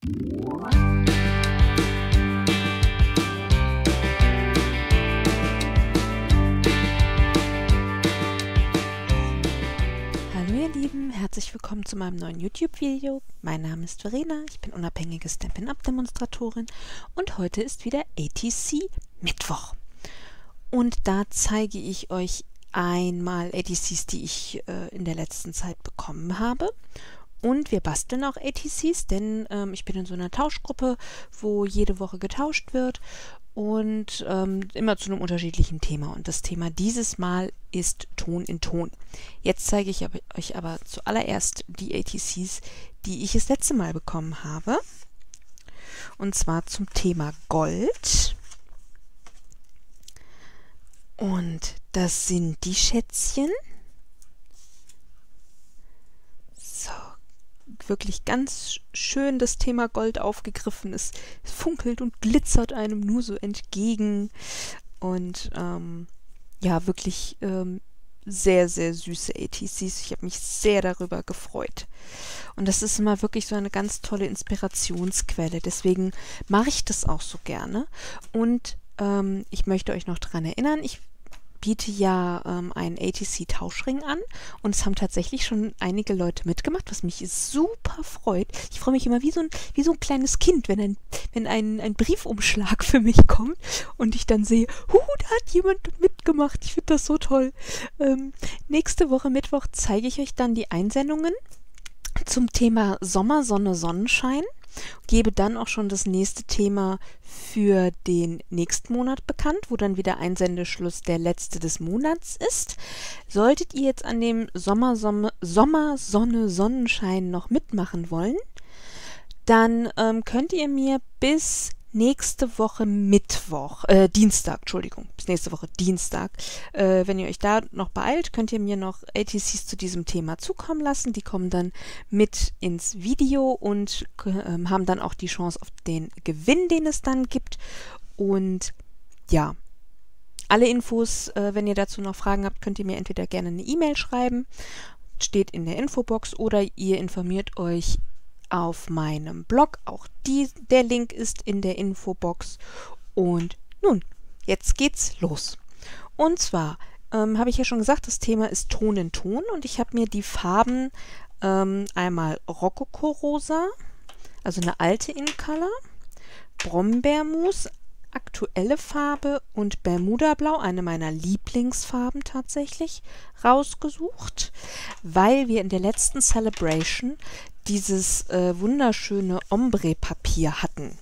Hallo ihr Lieben, herzlich willkommen zu meinem neuen YouTube-Video. Mein Name ist Verena, ich bin unabhängige Stampin'-Up-Demonstratorin und heute ist wieder ATC Mittwoch. Und da zeige ich euch einmal ATCs, die ich äh, in der letzten Zeit bekommen habe. Und wir basteln auch ATCs, denn ähm, ich bin in so einer Tauschgruppe, wo jede Woche getauscht wird und ähm, immer zu einem unterschiedlichen Thema. Und das Thema dieses Mal ist Ton in Ton. Jetzt zeige ich euch aber zuallererst die ATCs, die ich das letzte Mal bekommen habe. Und zwar zum Thema Gold. Und das sind die Schätzchen. So, wirklich ganz schön das Thema Gold aufgegriffen. Es funkelt und glitzert einem nur so entgegen. Und ähm, ja, wirklich ähm, sehr, sehr süße ATCs. Ich habe mich sehr darüber gefreut. Und das ist immer wirklich so eine ganz tolle Inspirationsquelle. Deswegen mache ich das auch so gerne. Und ähm, ich möchte euch noch daran erinnern, ich biete ja ähm, einen ATC-Tauschring an und es haben tatsächlich schon einige Leute mitgemacht, was mich super freut. Ich freue mich immer wie so ein, wie so ein kleines Kind, wenn ein, wenn ein, ein Briefumschlag für mich kommt und ich dann sehe, hu, da hat jemand mitgemacht. Ich finde das so toll. Ähm, nächste Woche Mittwoch zeige ich euch dann die Einsendungen zum Thema Sommer, Sonne, Sonnenschein gebe dann auch schon das nächste Thema für den nächsten Monat bekannt, wo dann wieder Einsendeschluss der letzte des Monats ist. Solltet ihr jetzt an dem Sommer, Sommer, Sommer Sonne, Sonnenschein noch mitmachen wollen, dann ähm, könnt ihr mir bis nächste Woche Mittwoch, äh, Dienstag, Entschuldigung, bis nächste Woche Dienstag. Äh, wenn ihr euch da noch beeilt, könnt ihr mir noch ATCs zu diesem Thema zukommen lassen. Die kommen dann mit ins Video und äh, haben dann auch die Chance auf den Gewinn, den es dann gibt. Und ja, alle Infos, äh, wenn ihr dazu noch Fragen habt, könnt ihr mir entweder gerne eine E-Mail schreiben, steht in der Infobox, oder ihr informiert euch auf meinem Blog. Auch die, der Link ist in der Infobox. Und nun, jetzt geht's los. Und zwar ähm, habe ich ja schon gesagt, das Thema ist Ton in Ton und ich habe mir die Farben ähm, einmal Rokoko-Rosa, also eine alte In-Color, Brombeermus, aktuelle Farbe und Bermuda-Blau, eine meiner Lieblingsfarben tatsächlich, rausgesucht, weil wir in der letzten Celebration dieses äh, wunderschöne Ombre-Papier hatten.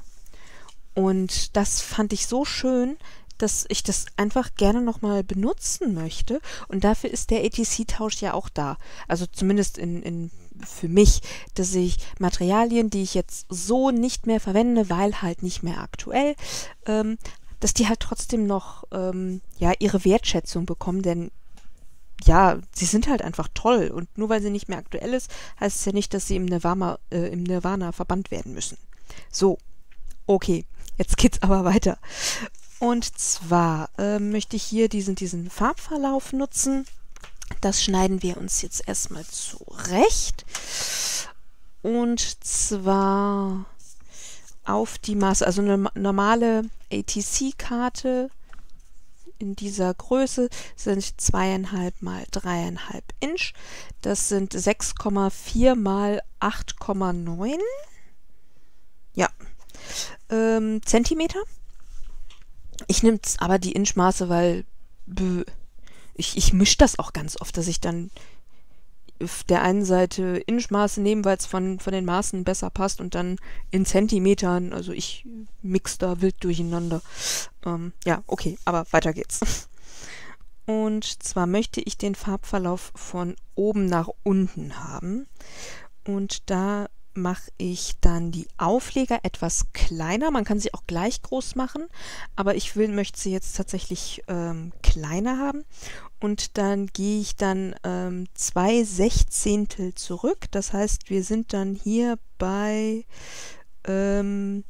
Und das fand ich so schön, dass ich das einfach gerne nochmal benutzen möchte. Und dafür ist der ATC-Tausch ja auch da. Also zumindest in, in, für mich, dass ich Materialien, die ich jetzt so nicht mehr verwende, weil halt nicht mehr aktuell, ähm, dass die halt trotzdem noch ähm, ja, ihre Wertschätzung bekommen. Denn ja, sie sind halt einfach toll. Und nur weil sie nicht mehr aktuell ist, heißt es ja nicht, dass sie im Nirvana, äh, im Nirvana verbannt werden müssen. So, okay, jetzt geht's aber weiter. Und zwar äh, möchte ich hier diesen, diesen Farbverlauf nutzen. Das schneiden wir uns jetzt erstmal zurecht. Und zwar auf die Maße, also eine normale ATC-Karte in dieser Größe sind zweieinhalb mal dreieinhalb Inch. Das sind 6,4 mal 8,9 ja, ähm, Zentimeter. Ich nehme aber die Inchmaße, weil ich, ich mische das auch ganz oft, dass ich dann der einen Seite Inchmaße nehme, weil es von, von den Maßen besser passt und dann in Zentimetern, also ich mix da wild durcheinander. Ähm, ja, okay, aber weiter geht's. Und zwar möchte ich den Farbverlauf von oben nach unten haben. Und da mache ich dann die Aufleger etwas kleiner. Man kann sie auch gleich groß machen, aber ich will, möchte sie jetzt tatsächlich ähm, kleiner haben. Und dann gehe ich dann ähm, zwei Sechzehntel zurück. Das heißt, wir sind dann hier bei ähm,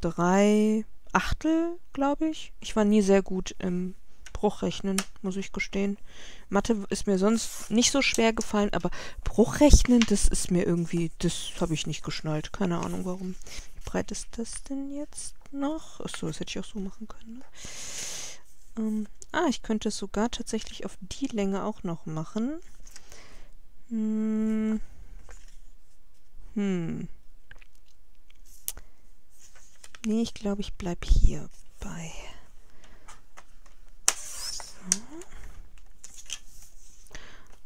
drei Achtel, glaube ich. Ich war nie sehr gut im Bruchrechnen, muss ich gestehen. Mathe ist mir sonst nicht so schwer gefallen, aber Bruchrechnen, das ist mir irgendwie, das habe ich nicht geschnallt. Keine Ahnung warum. Wie breit ist das denn jetzt noch? Achso, das hätte ich auch so machen können. Ne? Ähm, ah, ich könnte es sogar tatsächlich auf die Länge auch noch machen. Hm. Hm. Nee, ich glaube, ich bleibe hier bei.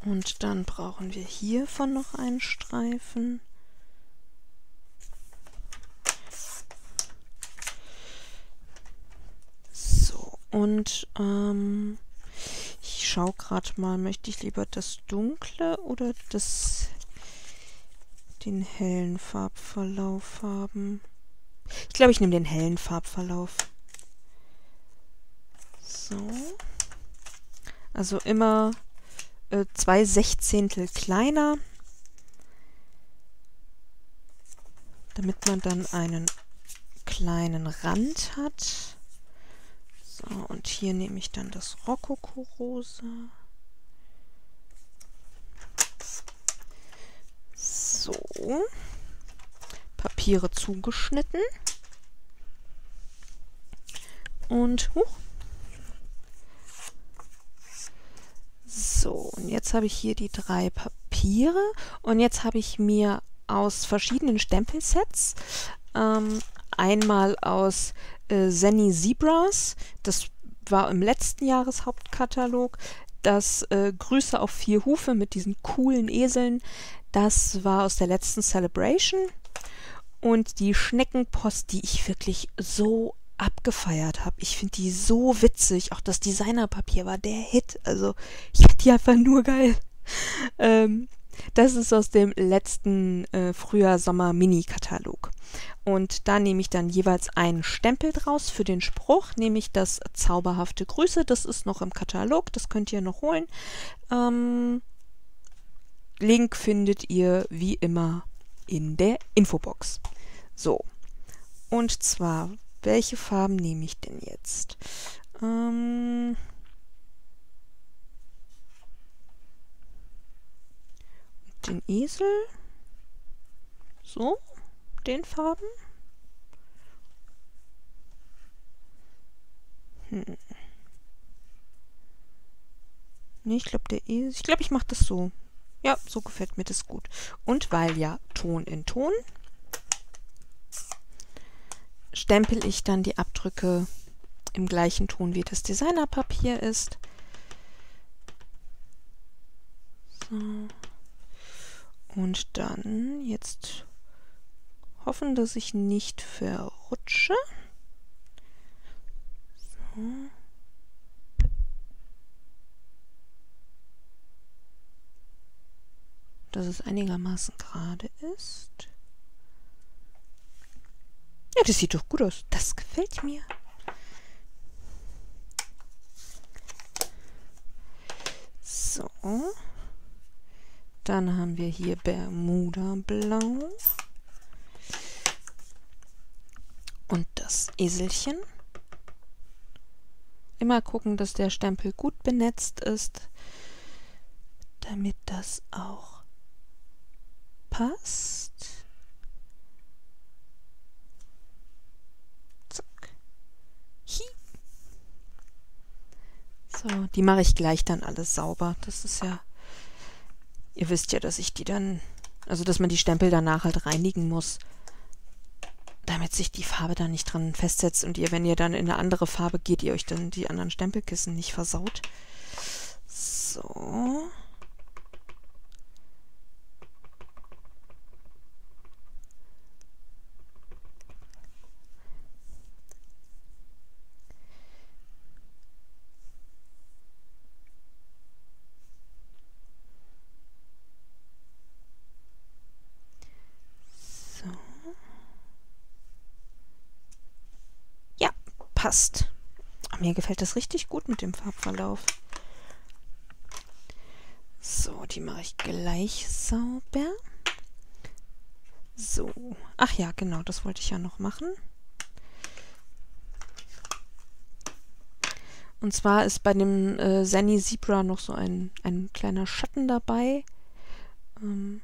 Und dann brauchen wir hiervon noch einen Streifen. So, und ähm, ich schaue gerade mal, möchte ich lieber das dunkle oder das den hellen Farbverlauf haben? Ich glaube, ich nehme den hellen Farbverlauf. So. Also immer äh, zwei Sechzehntel kleiner, damit man dann einen kleinen Rand hat. So, und hier nehme ich dann das Rokoko-Rosa. So. Papiere zugeschnitten. Und, huch. So, und jetzt habe ich hier die drei Papiere und jetzt habe ich mir aus verschiedenen Stempelsets ähm, einmal aus äh, Zenny Zebras, das war im letzten Jahreshauptkatalog, das äh, Grüße auf vier Hufe mit diesen coolen Eseln, das war aus der letzten Celebration. Und die Schneckenpost, die ich wirklich so abgefeiert habe. Ich finde die so witzig. Auch das Designerpapier war der Hit. Also ich finde die einfach nur geil. Ähm, das ist aus dem letzten äh, Frühjahr-Sommer-Mini-Katalog. Und da nehme ich dann jeweils einen Stempel draus für den Spruch, nämlich das zauberhafte Grüße. Das ist noch im Katalog, das könnt ihr noch holen. Ähm, Link findet ihr wie immer in der Infobox. So, und zwar, welche Farben nehme ich denn jetzt? Ähm den Esel. So, den Farben. Hm. Nee, ich glaube, der Esel. Ich glaube, ich mache das so. Ja, so gefällt mir das gut. Und weil ja Ton in Ton, stempel ich dann die Abdrücke im gleichen Ton, wie das Designerpapier ist. So. Und dann jetzt hoffen, dass ich nicht verrutsche. So. dass es einigermaßen gerade ist. Ja, das sieht doch gut aus. Das gefällt mir. So. Dann haben wir hier Bermuda Blau. Und das Eselchen. Immer gucken, dass der Stempel gut benetzt ist, damit das auch passt. Zack. Hi. So, die mache ich gleich dann alles sauber. Das ist ja... Ihr wisst ja, dass ich die dann... Also, dass man die Stempel danach halt reinigen muss. Damit sich die Farbe da nicht dran festsetzt und ihr, wenn ihr dann in eine andere Farbe geht, ihr euch dann die anderen Stempelkissen nicht versaut. So. Passt. Mir gefällt das richtig gut mit dem Farbverlauf. So, die mache ich gleich sauber. So. Ach ja, genau, das wollte ich ja noch machen. Und zwar ist bei dem äh, Zenny Zebra noch so ein, ein kleiner Schatten dabei. Ähm,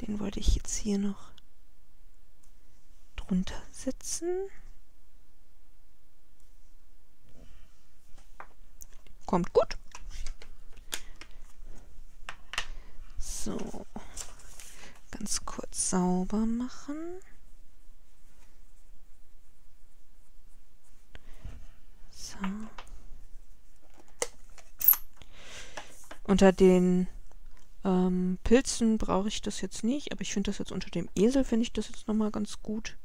den wollte ich jetzt hier noch drunter setzen. Kommt gut. So. Ganz kurz sauber machen. So. Unter den ähm, Pilzen brauche ich das jetzt nicht, aber ich finde das jetzt unter dem Esel, finde ich das jetzt nochmal ganz gut.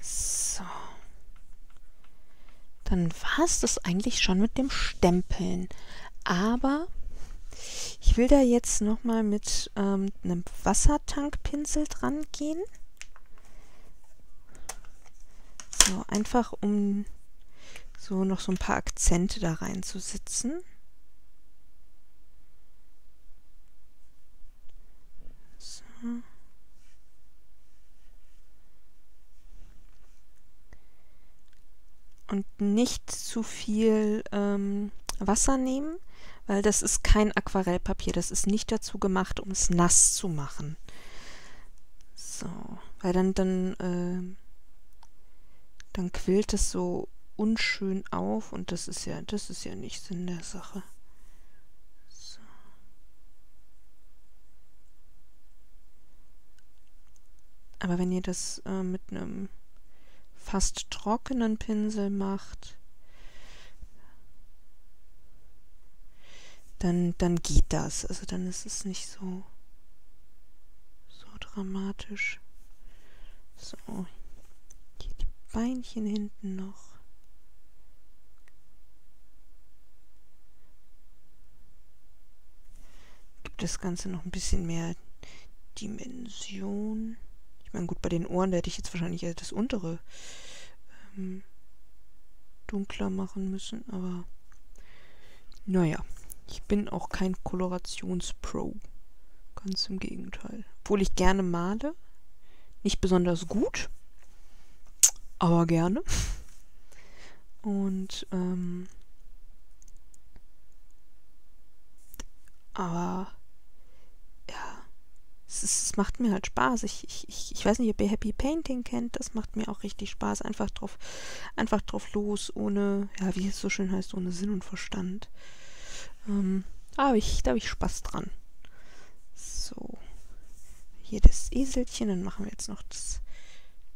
So. Dann war es das eigentlich schon mit dem Stempeln. Aber ich will da jetzt nochmal mit ähm, einem Wassertankpinsel dran gehen. So, einfach um so noch so ein paar Akzente da reinzusetzen. So. Und nicht zu viel ähm, Wasser nehmen, weil das ist kein Aquarellpapier. Das ist nicht dazu gemacht, um es nass zu machen. So, weil dann, dann, äh, dann quillt es so unschön auf und das ist ja, das ist ja nicht Sinn der Sache. Aber wenn ihr das äh, mit einem fast trockenen Pinsel macht, dann, dann geht das. Also dann ist es nicht so, so dramatisch. So, hier die Beinchen hinten noch. Gibt das Ganze noch ein bisschen mehr Dimension. Meine, gut, bei den Ohren da hätte ich jetzt wahrscheinlich das untere ähm, dunkler machen müssen, aber naja. Ich bin auch kein Kolorationspro. Ganz im Gegenteil. Obwohl ich gerne male. Nicht besonders gut. Aber gerne. Und, ähm, aber, es, es, macht mir halt Spaß. Ich, ich, ich, weiß nicht, ob ihr Happy Painting kennt. Das macht mir auch richtig Spaß. Einfach drauf, einfach drauf los, ohne, ja, wie es so schön heißt, ohne Sinn und Verstand. Ähm, da habe ich, hab ich Spaß dran. So. Hier das Eselchen. Dann machen wir jetzt noch das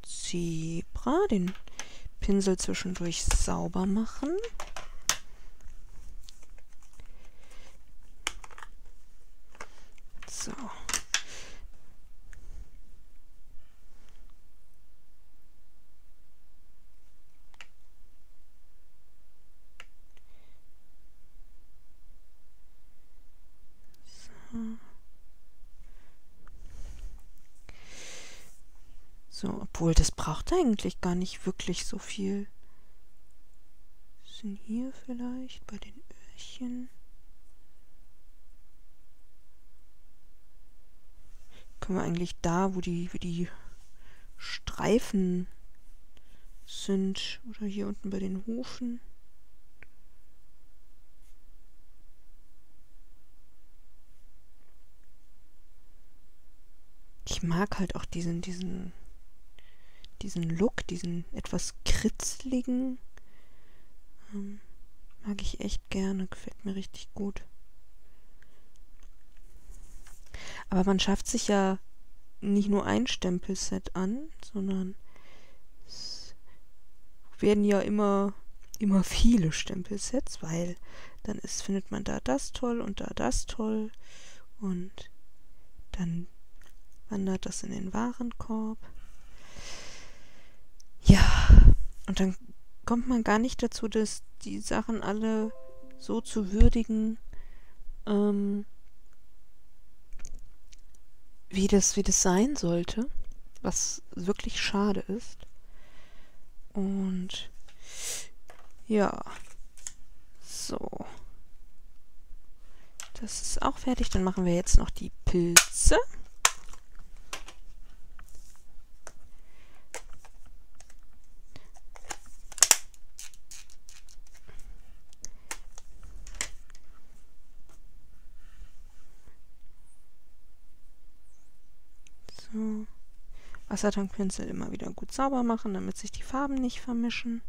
Zebra. Den Pinsel zwischendurch sauber machen. So. So, obwohl das braucht eigentlich gar nicht wirklich so viel. Sind hier vielleicht bei den Öhrchen. Können wir eigentlich da, wo die, wo die Streifen sind, oder hier unten bei den Hufen. Ich mag halt auch diesen, diesen diesen Look, diesen etwas kritzligen, ähm, mag ich echt gerne, gefällt mir richtig gut. Aber man schafft sich ja nicht nur ein Stempelset an, sondern es werden ja immer, immer viele Stempelsets, weil dann ist, findet man da das toll und da das toll und dann wandert das in den Warenkorb. Ja, und dann kommt man gar nicht dazu, dass die Sachen alle so zu würdigen, ähm, wie das, wie das sein sollte, was wirklich schade ist. Und ja, so. Das ist auch fertig. Dann machen wir jetzt noch die Pilze. So. Wassertankpinsel immer wieder gut sauber machen, damit sich die Farben nicht vermischen.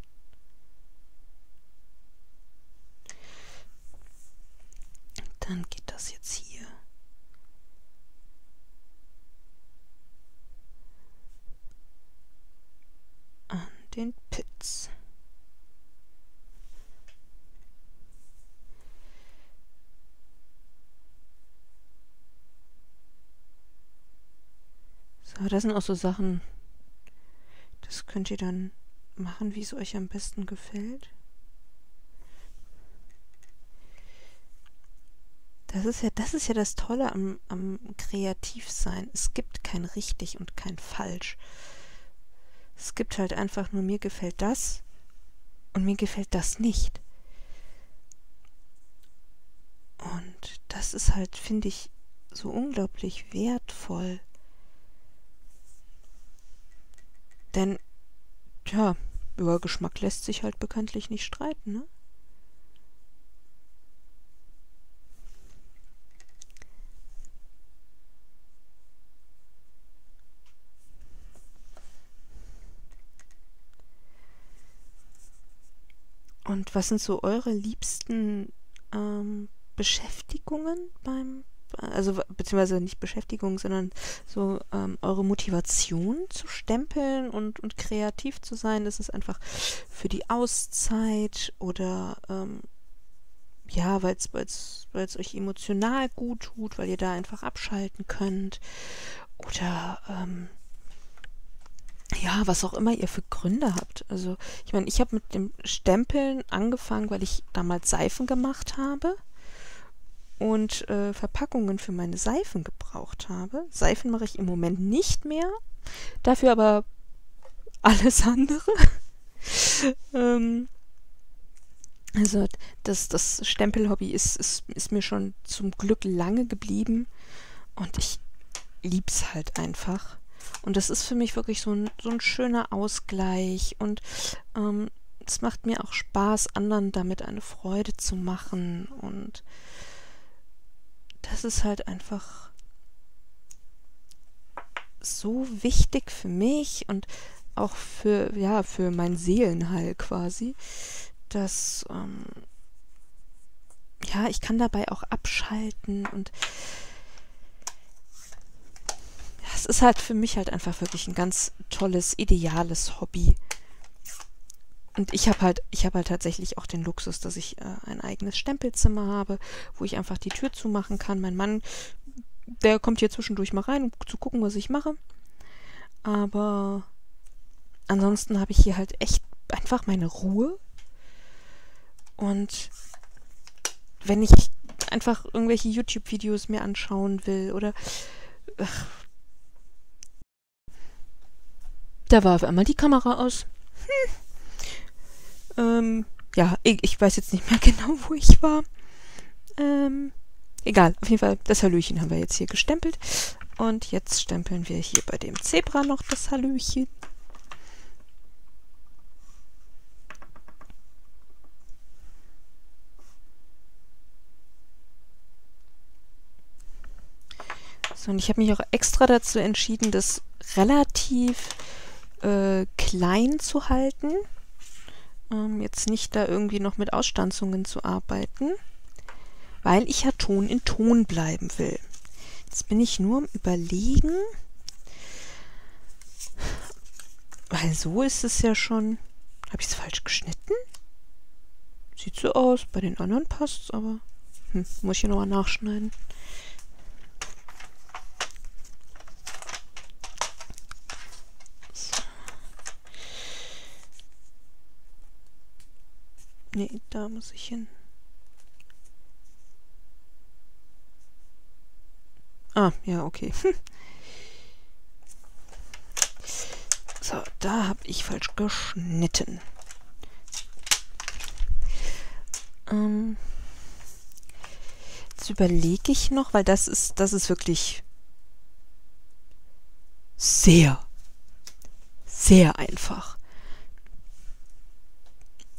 Dann geht das jetzt hier. An den Pilz. So, das sind auch so Sachen, das könnt ihr dann machen, wie es euch am besten gefällt. Das ist ja das, ist ja das Tolle am, am Kreativsein. Es gibt kein richtig und kein falsch. Es gibt halt einfach nur, mir gefällt das und mir gefällt das nicht. Und das ist halt, finde ich, so unglaublich wertvoll. Denn, ja, über Geschmack lässt sich halt bekanntlich nicht streiten, ne? Und was sind so eure liebsten ähm, Beschäftigungen beim, also beziehungsweise nicht Beschäftigung, sondern so ähm, eure Motivation zu stempeln und, und kreativ zu sein? Ist es einfach für die Auszeit oder ähm, ja, weil es euch emotional gut tut, weil ihr da einfach abschalten könnt? Oder ähm, ja, was auch immer ihr für Gründe habt. Also, ich meine, ich habe mit dem Stempeln angefangen, weil ich damals Seifen gemacht habe und äh, Verpackungen für meine Seifen gebraucht habe. Seifen mache ich im Moment nicht mehr, dafür aber alles andere. ähm, also das, das Stempelhobby ist, ist, ist mir schon zum Glück lange geblieben und ich lieb's halt einfach. Und das ist für mich wirklich so ein, so ein schöner Ausgleich und ähm, es macht mir auch Spaß, anderen damit eine Freude zu machen und das ist halt einfach so wichtig für mich und auch für, ja, für mein Seelenheil quasi, dass, ähm, ja, ich kann dabei auch abschalten und es ist halt für mich halt einfach wirklich ein ganz tolles, ideales Hobby. Und ich habe halt, ich habe halt tatsächlich auch den Luxus, dass ich äh, ein eigenes Stempelzimmer habe, wo ich einfach die Tür zumachen kann. Mein Mann, der kommt hier zwischendurch mal rein, um zu gucken, was ich mache. Aber ansonsten habe ich hier halt echt einfach meine Ruhe. Und wenn ich einfach irgendwelche YouTube-Videos mir anschauen will oder ach, Da war auf einmal die Kamera aus. Hm. Ähm, ja, ich, ich, weiß jetzt nicht mehr genau, wo ich war. Ähm, egal, auf jeden Fall, das Hallöchen haben wir jetzt hier gestempelt. Und jetzt stempeln wir hier bei dem Zebra noch das Hallöchen. So, und ich habe mich auch extra dazu entschieden, das relativ äh, klein zu halten. Ähm, jetzt nicht da irgendwie noch mit Ausstanzungen zu arbeiten, weil ich ja Ton in Ton bleiben will. Jetzt bin ich nur am Überlegen, weil so ist es ja schon. Habe ich es falsch geschnitten? Sieht so aus. Bei den anderen passt es, aber hm, muss ich hier nochmal nachschneiden. Nee, da muss ich hin. Ah, ja, okay. so, da habe ich falsch geschnitten. Ähm, Jetzt überlege ich noch, weil das ist, das ist wirklich sehr, sehr einfach.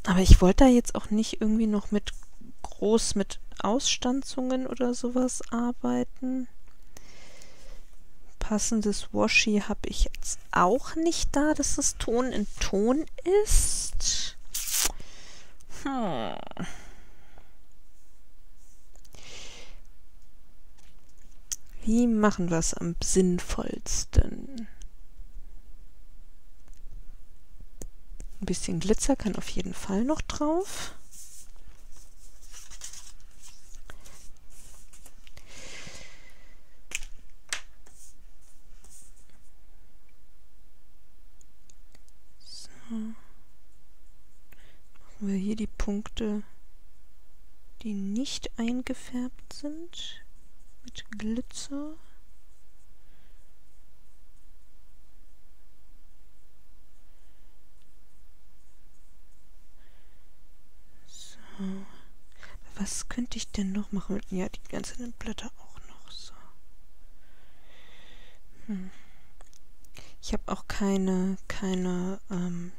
Aber ich wollte da jetzt auch nicht irgendwie noch mit groß mit Ausstanzungen oder sowas arbeiten. Passendes Washi habe ich jetzt auch nicht da, dass das Ton in Ton ist. Hm. Wie machen wir es am sinnvollsten? Ein bisschen Glitzer kann auf jeden Fall noch drauf. So. Machen wir hier die Punkte, die nicht eingefärbt sind mit Glitzer. So. Was könnte ich denn noch machen? Ja, die ganzen Blätter auch noch so. Hm. Ich habe auch keine, keine ähm,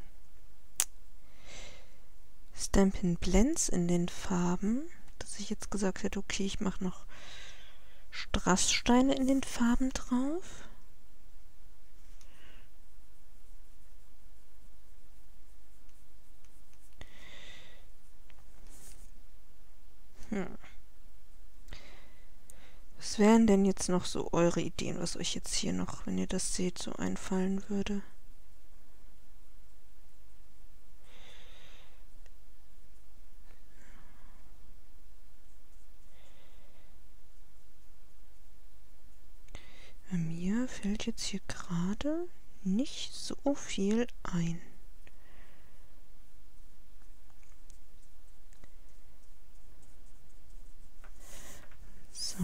Stampin' Blends in den Farben, dass ich jetzt gesagt hätte, okay, ich mache noch Strasssteine in den Farben drauf. Hm. Was wären denn jetzt noch so eure Ideen, was euch jetzt hier noch, wenn ihr das seht, so einfallen würde? fällt jetzt hier gerade nicht so viel ein. So.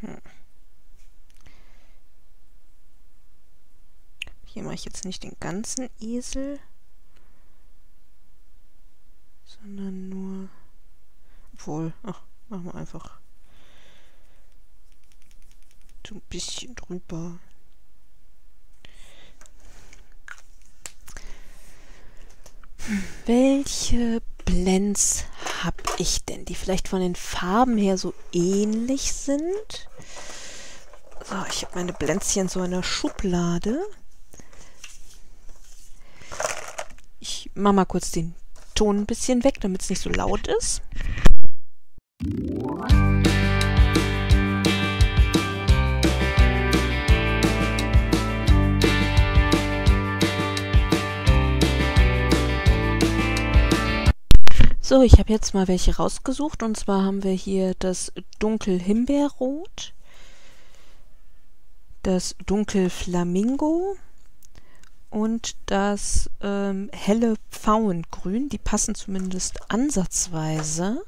Hm. Hier mache ich jetzt nicht den ganzen Esel, sondern nur obwohl, ach, machen wir einfach so ein bisschen drüber. Welche Blends habe ich denn, die vielleicht von den Farben her so ähnlich sind? So, ich habe meine Blends hier in so einer Schublade. Ich mache mal kurz den Ton ein bisschen weg, damit es nicht so laut ist. So, ich habe jetzt mal welche rausgesucht und zwar haben wir hier das Dunkel Himbeerrot, das Dunkel Flamingo und das ähm, helle Pfauengrün. Die passen zumindest ansatzweise.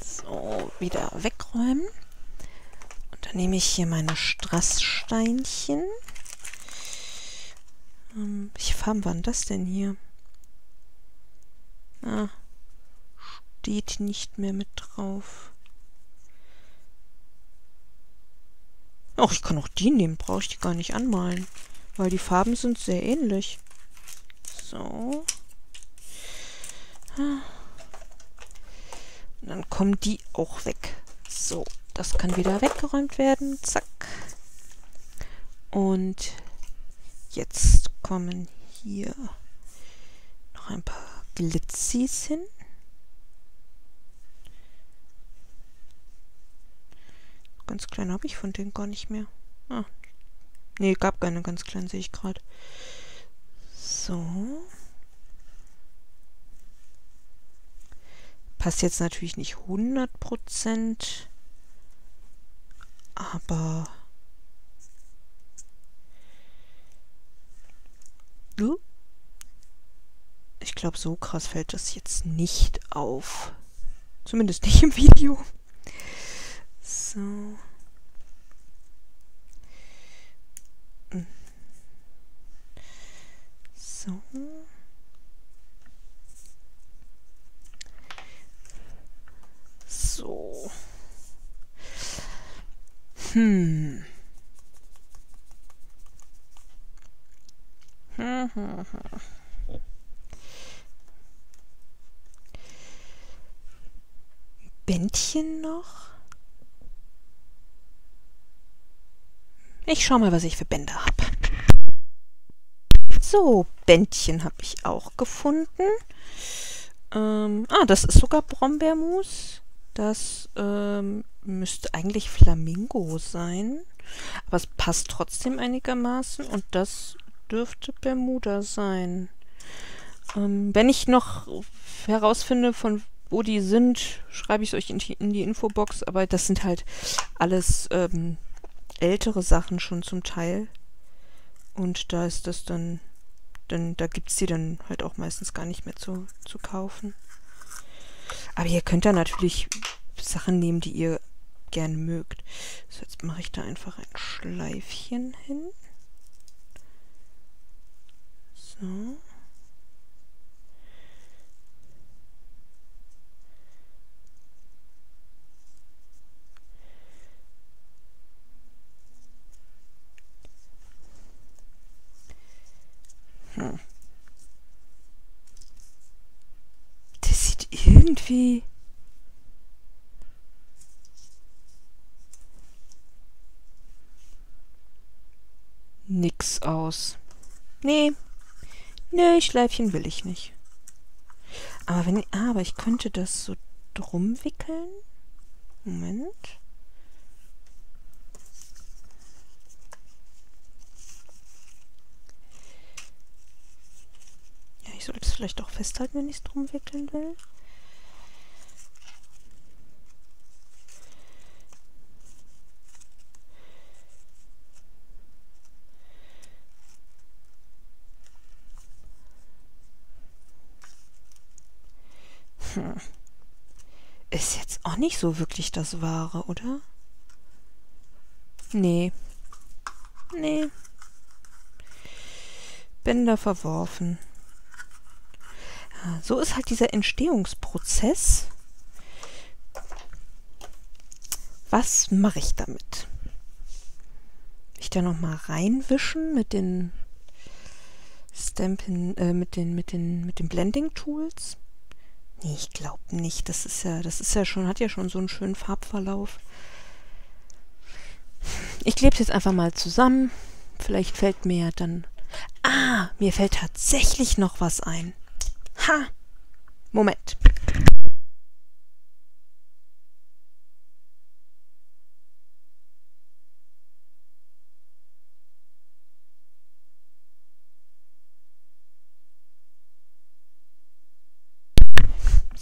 So, wieder wegräumen. Und dann nehme ich hier meine Strasssteinchen. Ähm, welche Farben waren das denn hier? Ah, steht nicht mehr mit drauf. Ach, ich kann auch die nehmen, brauche ich die gar nicht anmalen. Weil die Farben sind sehr ähnlich. So. Und dann kommen die auch weg. So, das kann wieder weggeräumt werden. Zack. Und jetzt kommen hier noch ein paar Glitzis hin. Ganz klein habe ich von denen gar nicht mehr. Ah. Nee, gab keine ganz kleinen, sehe ich gerade. So. Passt jetzt natürlich nicht 100%, aber ich glaube, so krass fällt das jetzt nicht auf. Zumindest nicht im Video. So. Mhm. So. So. Hm. Hm, hm, hm. Bändchen noch? Ich schau mal, was ich für Bänder habe. So, Bändchen habe ich auch gefunden. Ähm, ah, das ist sogar Brombeermus. Das ähm, müsste eigentlich Flamingo sein. Aber es passt trotzdem einigermaßen. Und das dürfte Bermuda sein. Ähm, wenn ich noch herausfinde, von wo die sind, schreibe ich es euch in die, in die, Infobox. Aber das sind halt alles ähm, ältere Sachen schon zum Teil. Und da ist das dann, dann da gibt es die dann halt auch meistens gar nicht mehr zu, zu kaufen. Aber ihr könnt da natürlich Sachen nehmen, die ihr gerne mögt. So, jetzt mache ich da einfach ein Schleifchen hin. So. Hm. Das sieht irgendwie nix aus. Nee. Nee, Schleifchen will ich nicht. Aber wenn, ah, aber ich könnte das so drum wickeln. Moment. Ja, ich sollte es vielleicht auch festhalten, wenn ich es drum wickeln will. Hm. Ist jetzt auch nicht so wirklich das Wahre, oder? Nee. Nee. Bänder verworfen. Ja, so ist halt dieser Entstehungsprozess. Was mache ich damit? Ich da noch mal reinwischen mit den Stampin, äh, mit den mit den mit den Blending Tools. Nee, ich glaube nicht. Das ist ja, das ist ja schon, hat ja schon so einen schönen Farbverlauf. Ich klebe es jetzt einfach mal zusammen. Vielleicht fällt mir ja dann... Ah, mir fällt tatsächlich noch was ein. Ha! Moment.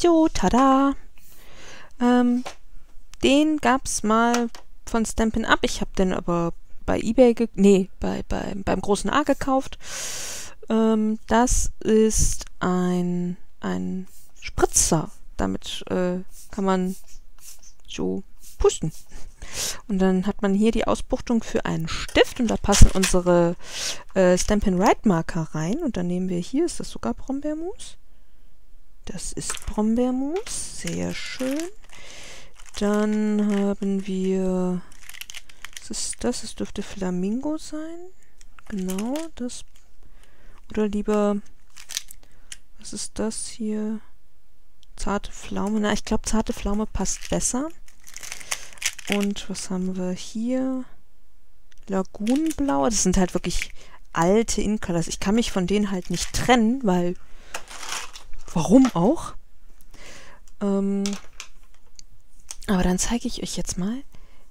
Jo, tada! Ähm, den gab's mal von Stampin' Up. Ich habe den aber bei eBay, ge nee, bei, bei, beim großen A gekauft. Ähm, das ist ein, ein Spritzer. Damit äh, kann man so pusten. Und dann hat man hier die Ausbuchtung für einen Stift und da passen unsere äh, Stampin' Right Marker rein. Und dann nehmen wir hier, ist das sogar Brombeermus? Das ist Brombeermus. Sehr schön. Dann haben wir... Was ist das? Es dürfte Flamingo sein. Genau, das... Oder lieber... Was ist das hier? Zarte Pflaume. Na, ich glaube, zarte Pflaume passt besser. Und was haben wir hier? Lagunenblau. Das sind halt wirklich alte Incolors. Ich kann mich von denen halt nicht trennen, weil Warum auch? Ähm, aber dann zeige ich euch jetzt mal,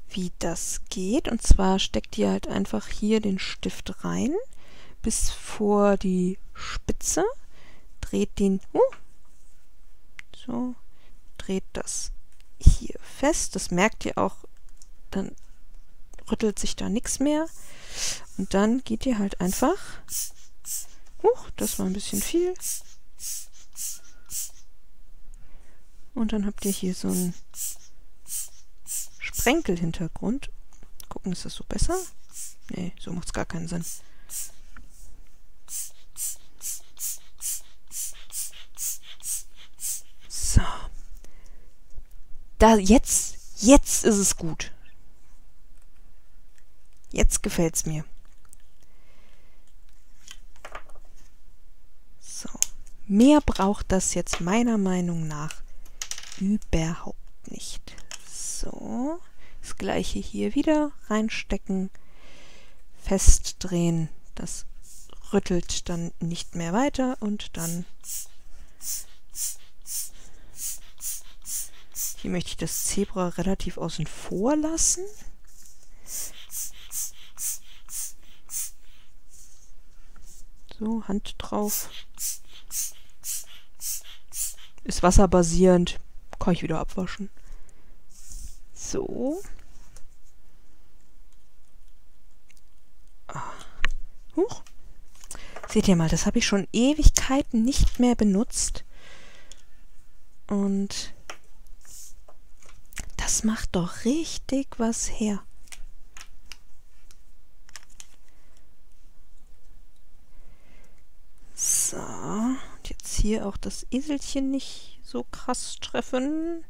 wie das geht. Und zwar steckt ihr halt einfach hier den Stift rein, bis vor die Spitze, dreht den, uh, so, dreht das hier fest. Das merkt ihr auch, dann rüttelt sich da nichts mehr. Und dann geht ihr halt einfach, huch, das war ein bisschen viel, Und dann habt ihr hier so einen Sprenkelhintergrund. Gucken, ist das so besser? Nee, so macht es gar keinen Sinn. So. Da, jetzt, jetzt ist es gut. Jetzt gefällt's mir. So. Mehr braucht das jetzt meiner Meinung nach überhaupt nicht. So. Das gleiche hier wieder reinstecken. Festdrehen. Das rüttelt dann nicht mehr weiter und dann hier möchte ich das Zebra relativ außen vor lassen. So, Hand drauf. Ist wasserbasierend. Kann ich wieder abwaschen. So. Ah. Huch. Seht ihr mal, das habe ich schon Ewigkeiten nicht mehr benutzt. Und das macht doch richtig was her. So, und jetzt hier auch das Eselchen nicht so krass treffen.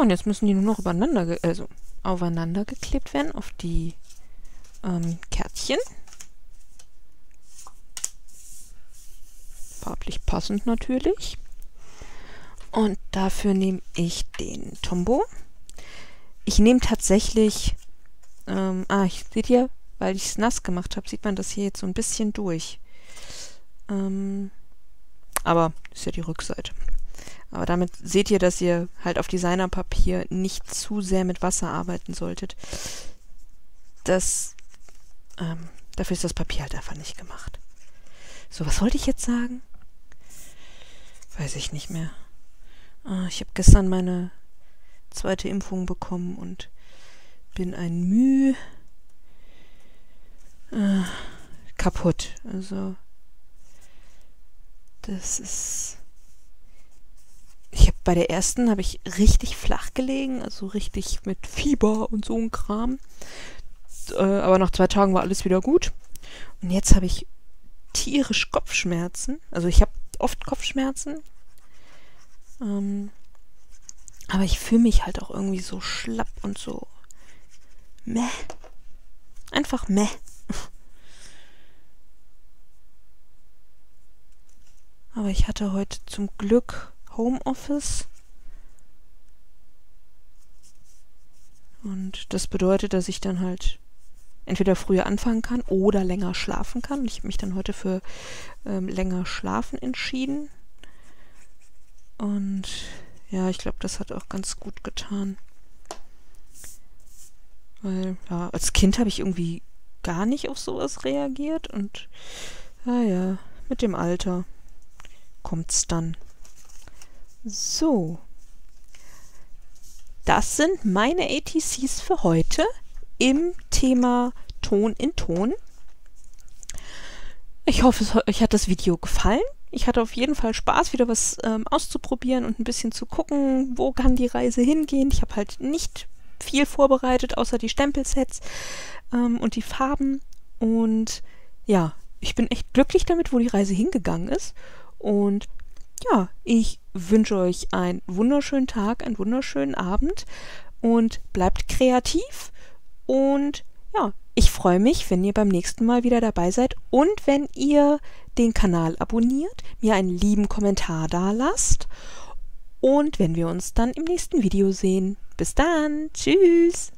Und jetzt müssen die nur noch übereinander, also aufeinander geklebt werden auf die ähm, Kärtchen. Farblich passend natürlich. Und dafür nehme ich den Tombow. Ich nehme tatsächlich, ähm, ah, ich, seht ihr, weil ich es nass gemacht habe, sieht man das hier jetzt so ein bisschen durch. Ähm, aber ist ja die Rückseite. Aber damit seht ihr, dass ihr halt auf Designerpapier nicht zu sehr mit Wasser arbeiten solltet. Das, ähm, dafür ist das Papier halt einfach nicht gemacht. So, was wollte ich jetzt sagen? Weiß ich nicht mehr. Ah, ich habe gestern meine zweite Impfung bekommen und bin ein Mühe äh, kaputt. Also, das ist bei der ersten habe ich richtig flach gelegen, also richtig mit Fieber und so ein Kram. Äh, aber nach zwei Tagen war alles wieder gut. Und jetzt habe ich tierisch Kopfschmerzen. Also ich habe oft Kopfschmerzen. Ähm, aber ich fühle mich halt auch irgendwie so schlapp und so meh. Einfach meh. Aber ich hatte heute zum Glück Homeoffice. Und das bedeutet, dass ich dann halt entweder früher anfangen kann oder länger schlafen kann. Ich habe mich dann heute für ähm, länger schlafen entschieden. Und ja, ich glaube, das hat auch ganz gut getan. Weil, ja, als Kind habe ich irgendwie gar nicht auf sowas reagiert und naja, mit dem Alter kommt's dann. So. Das sind meine ATCs für heute im Thema Ton in Ton. Ich hoffe, euch hat das Video gefallen. Ich hatte auf jeden Fall Spaß, wieder was ähm, auszuprobieren und ein bisschen zu gucken, wo kann die Reise hingehen. Ich habe halt nicht viel vorbereitet, außer die Stempelsets ähm, und die Farben. Und ja, ich bin echt glücklich damit, wo die Reise hingegangen ist. Und ja, ich wünsche euch einen wunderschönen Tag, einen wunderschönen Abend und bleibt kreativ. Und ja, ich freue mich, wenn ihr beim nächsten Mal wieder dabei seid und wenn ihr den Kanal abonniert, mir einen lieben Kommentar da lasst und wenn wir uns dann im nächsten Video sehen. Bis dann, tschüss!